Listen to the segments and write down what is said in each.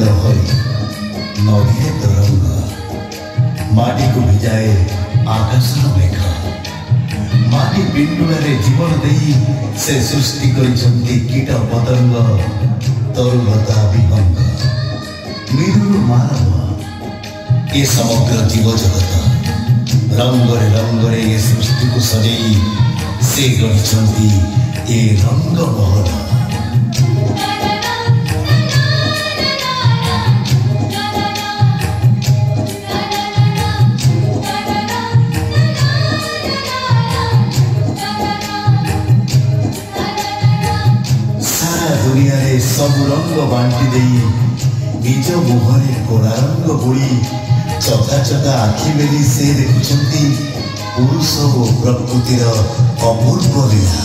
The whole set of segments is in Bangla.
लोहित नौरियत रंग माटी को भिजाए आकाश मेघ মাটি পিণ্ডুলারে জীবন দেই সে সৃষ্টি করেছেন কীট পতঙ্গ তরুলতা বিহঙ্গ মৃদুর মানব এ সমগ্র জীবজগত রঙ্গরে রঙ্গরে এ সৃষ্টিকে সজাই সে গড়ছেন এ রঙ্গমহলা সবুরঙ্গ বান্টি দেই নিজ মোহরে কোণারঙ্গ ବୋଳି ଚକାଚକା ଆଖି ମେଲି ସେ ଦେଖୁଛନ୍ତି ପୁରୁଷ ଓ ପ୍ରକୃତିର ଅପୂର୍ବ ଲୀଳା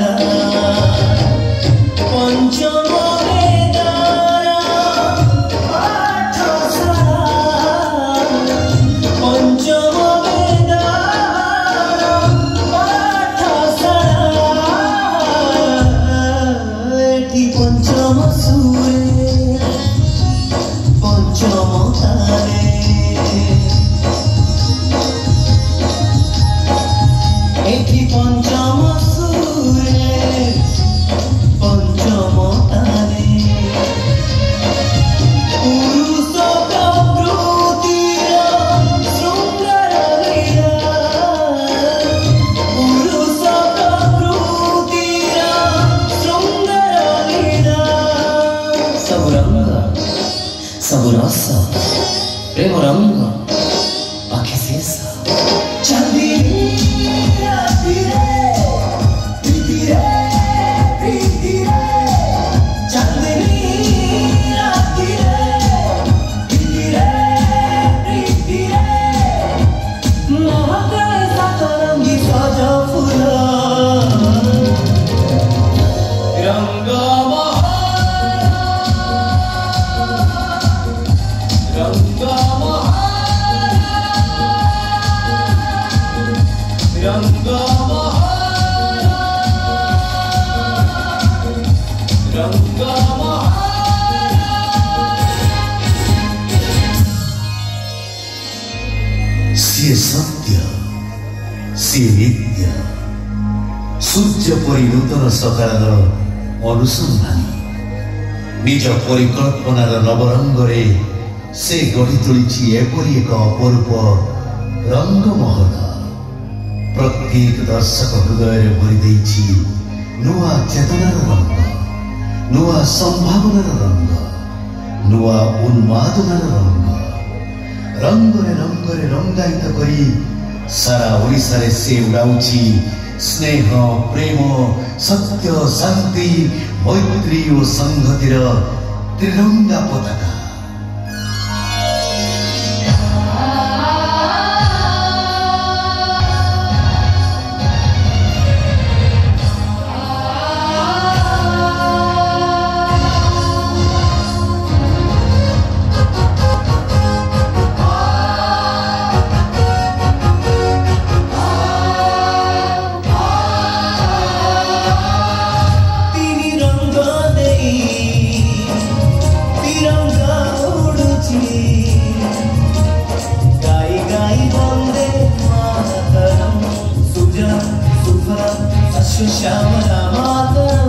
la la Débora તે સત્ય ସିଏ ନିତ୍ୟ ସୂର୍ଯ୍ୟ ପରି ନୂତନ ସକାଳର ଅନୁସନ୍ଧାନୀ ନିଜ ପରିକଳ୍ପନାର ନବରଙ୍ଗରେ ସେ ଗଢ଼ି ତୋଳିଛି ଏପରି ଏକ ଅପରୂପ ରଙ୍ଗମହଲ ପ୍ରତ୍ୟେକ ଦର୍ଶକ ହୃଦୟରେ ଭରି ଦେଇଛି ନୂଆ ଚେତନାର ରଙ୍ଗ ନୂଆ ସମ୍ଭାବନାର ରଙ୍ଗ ନୂଆ ଉନ୍ମାଦନାର ରଙ୍ଗ रङ्गरे रङ्ग रङ्गी सारा से उडाउँछि स्नेह प्रेम सत्य शान्ति मैत्री त्रिरङ्गा पताका Sufra, Sufra, Sashu Shamana Mata